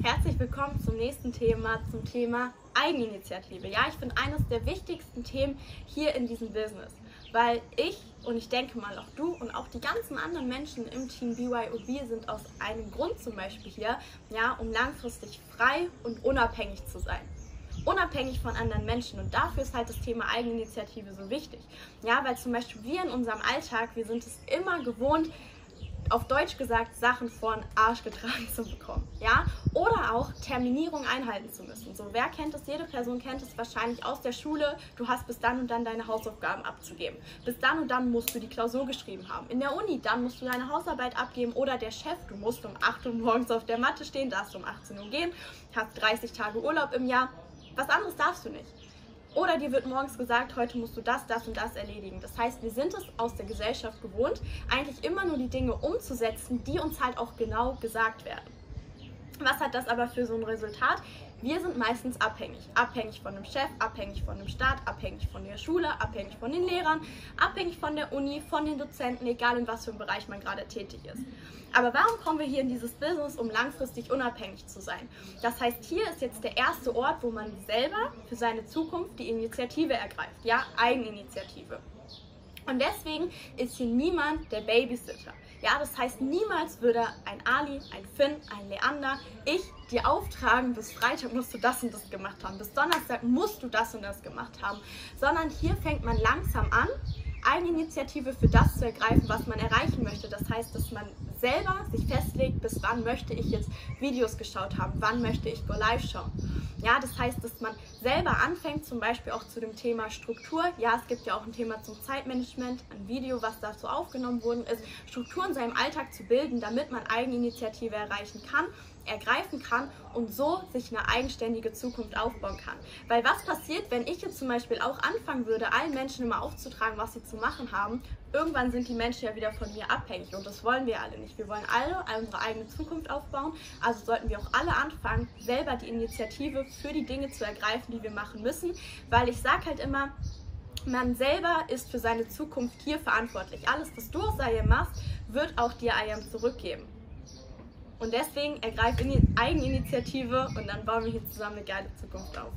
Herzlich willkommen zum nächsten Thema, zum Thema Eigeninitiative. Ja, ich finde eines der wichtigsten Themen hier in diesem Business, weil ich und ich denke mal auch du und auch die ganzen anderen Menschen im Team BYOB sind aus einem Grund zum Beispiel hier, ja, um langfristig frei und unabhängig zu sein unabhängig von anderen Menschen. Und dafür ist halt das Thema Eigeninitiative so wichtig. Ja, weil zum Beispiel wir in unserem Alltag, wir sind es immer gewohnt, auf Deutsch gesagt, Sachen vor den Arsch getragen zu bekommen. Ja? Oder auch Terminierung einhalten zu müssen. So, wer kennt es? Jede Person kennt es wahrscheinlich aus der Schule. Du hast bis dann und dann deine Hausaufgaben abzugeben. Bis dann und dann musst du die Klausur geschrieben haben. In der Uni, dann musst du deine Hausarbeit abgeben. Oder der Chef, du musst um 8 Uhr morgens auf der Matte stehen, darfst um 18 Uhr gehen, hast 30 Tage Urlaub im Jahr. Was anderes darfst du nicht. Oder dir wird morgens gesagt, heute musst du das, das und das erledigen. Das heißt, wir sind es aus der Gesellschaft gewohnt, eigentlich immer nur die Dinge umzusetzen, die uns halt auch genau gesagt werden. Was hat das aber für so ein Resultat? Wir sind meistens abhängig. Abhängig von dem Chef, abhängig von dem Staat, abhängig von der Schule, abhängig von den Lehrern, abhängig von der Uni, von den Dozenten, egal in was für einem Bereich man gerade tätig ist. Aber warum kommen wir hier in dieses Business, um langfristig unabhängig zu sein? Das heißt, hier ist jetzt der erste Ort, wo man selber für seine Zukunft die Initiative ergreift. Ja, Eigeninitiative. Und deswegen ist hier niemand der Babysitter. Ja, das heißt, niemals würde ein Ali, ein Finn, ein Leander, ich dir auftragen, bis Freitag musst du das und das gemacht haben, bis Donnerstag musst du das und das gemacht haben, sondern hier fängt man langsam an, Eigeninitiative für das zu ergreifen, was man erreichen möchte. Das heißt, dass man selber sich festlegt, bis wann möchte ich jetzt Videos geschaut haben, wann möchte ich Go Live schauen. Ja, das heißt, dass man selber anfängt, zum Beispiel auch zu dem Thema Struktur. Ja, es gibt ja auch ein Thema zum Zeitmanagement, ein Video, was dazu aufgenommen worden ist, Struktur in seinem Alltag zu bilden, damit man Eigeninitiative erreichen kann ergreifen kann und so sich eine eigenständige Zukunft aufbauen kann. Weil was passiert, wenn ich jetzt zum Beispiel auch anfangen würde, allen Menschen immer aufzutragen, was sie zu machen haben, irgendwann sind die Menschen ja wieder von mir abhängig und das wollen wir alle nicht. Wir wollen alle unsere eigene Zukunft aufbauen, also sollten wir auch alle anfangen, selber die Initiative für die Dinge zu ergreifen, die wir machen müssen, weil ich sage halt immer, man selber ist für seine Zukunft hier verantwortlich. Alles, was du aus IAM machst, wird auch dir IAM zurückgeben. Und deswegen ergreif Eigeninitiative und dann bauen wir hier zusammen eine geile Zukunft auf.